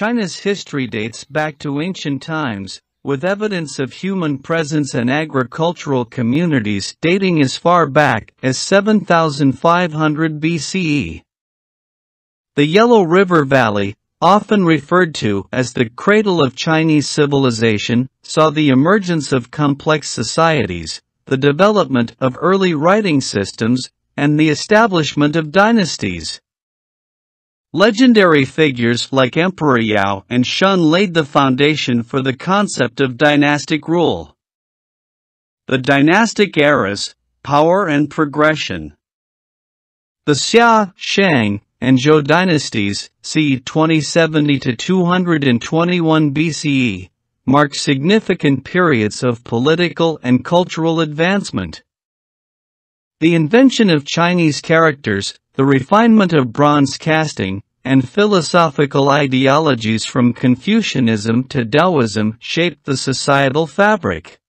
China's history dates back to ancient times, with evidence of human presence and agricultural communities dating as far back as 7500 BCE. The Yellow River Valley, often referred to as the cradle of Chinese civilization, saw the emergence of complex societies, the development of early writing systems, and the establishment of dynasties. Legendary figures like Emperor Yao and Shun laid the foundation for the concept of dynastic rule. The dynastic eras, power and progression. The Xia, Shang, and Zhou dynasties, c. 2070 to 221 BCE, mark significant periods of political and cultural advancement. The invention of Chinese characters, the refinement of bronze casting, and philosophical ideologies from Confucianism to Taoism shaped the societal fabric.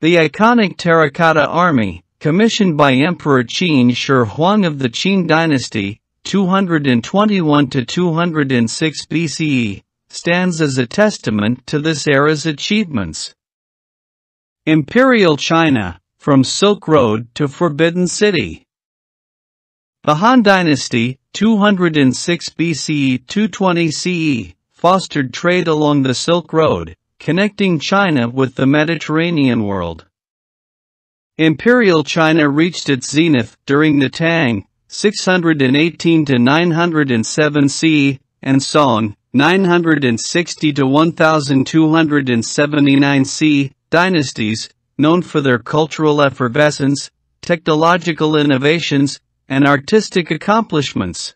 The iconic terracotta army, commissioned by Emperor Qin Shi Huang of the Qin dynasty, 221 to 206 BCE, stands as a testament to this era's achievements. Imperial China, from Silk Road to Forbidden City. The Han Dynasty, 206 BCE 220 CE, fostered trade along the Silk Road, connecting China with the Mediterranean world. Imperial China reached its zenith during the Tang, 618 to 907 CE, and Song, 960 to 1279 CE, dynasties, known for their cultural effervescence, technological innovations, and artistic accomplishments.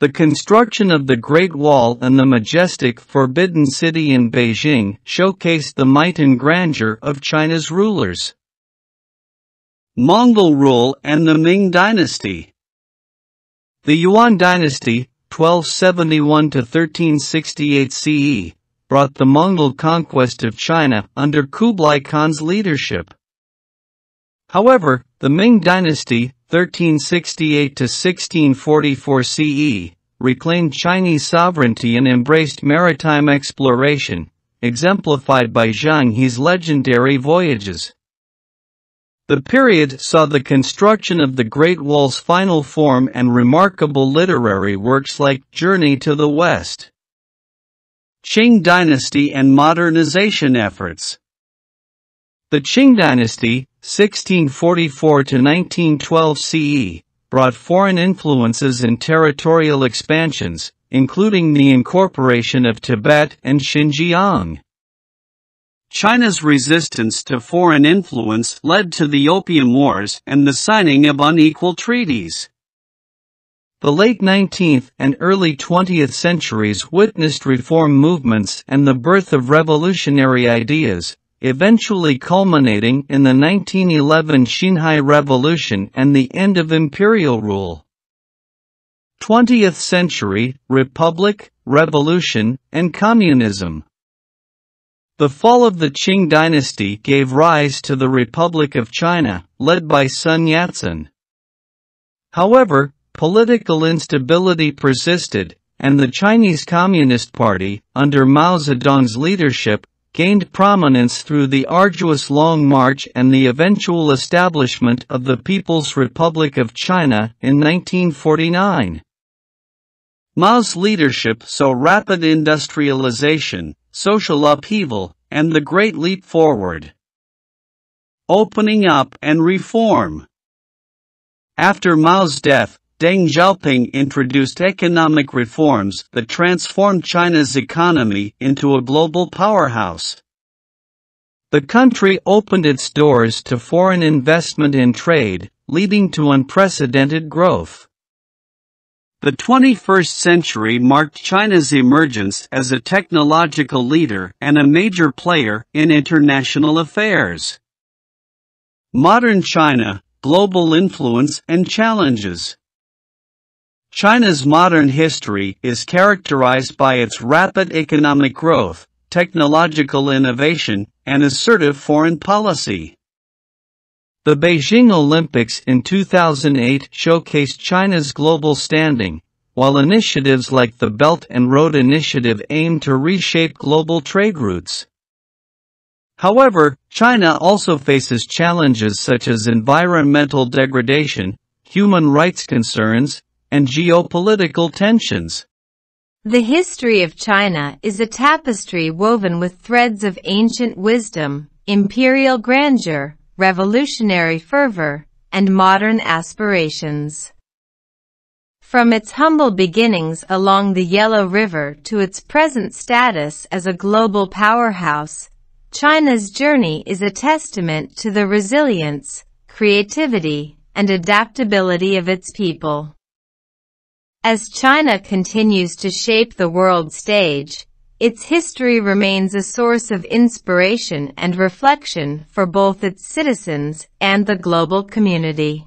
The construction of the Great Wall and the majestic Forbidden City in Beijing showcased the might and grandeur of China's rulers. Mongol rule and the Ming Dynasty The Yuan Dynasty, 1271 to 1368 CE, brought the Mongol conquest of China under Kublai Khan's leadership. However, the Ming Dynasty, 1368 to 1644 CE, reclaimed Chinese sovereignty and embraced maritime exploration, exemplified by Zheng He's legendary voyages. The period saw the construction of the Great Wall's final form and remarkable literary works like Journey to the West. Qing Dynasty and Modernization Efforts The Qing Dynasty, 1644 to 1912 CE, brought foreign influences and territorial expansions, including the incorporation of Tibet and Xinjiang. China's resistance to foreign influence led to the Opium Wars and the signing of unequal treaties. The late 19th and early 20th centuries witnessed reform movements and the birth of revolutionary ideas, eventually culminating in the 1911 Xinhai Revolution and the end of imperial rule. 20th century, Republic, Revolution, and Communism. The fall of the Qing dynasty gave rise to the Republic of China, led by Sun Yat-sen. However, political instability persisted, and the Chinese Communist Party, under Mao Zedong's leadership, gained prominence through the arduous Long March and the eventual establishment of the People's Republic of China in 1949. Mao's leadership saw rapid industrialization, social upheaval, and the Great Leap Forward. Opening up and reform. After Mao's death, Deng Xiaoping introduced economic reforms that transformed China's economy into a global powerhouse. The country opened its doors to foreign investment and trade, leading to unprecedented growth. The 21st century marked China's emergence as a technological leader and a major player in international affairs. Modern China, Global Influence and Challenges China's modern history is characterized by its rapid economic growth, technological innovation, and assertive foreign policy. The Beijing Olympics in 2008 showcased China's global standing, while initiatives like the Belt and Road Initiative aim to reshape global trade routes. However, China also faces challenges such as environmental degradation, human rights concerns, and geopolitical tensions. The history of China is a tapestry woven with threads of ancient wisdom, imperial grandeur, revolutionary fervor, and modern aspirations. From its humble beginnings along the Yellow River to its present status as a global powerhouse, China's journey is a testament to the resilience, creativity, and adaptability of its people. As China continues to shape the world stage, its history remains a source of inspiration and reflection for both its citizens and the global community.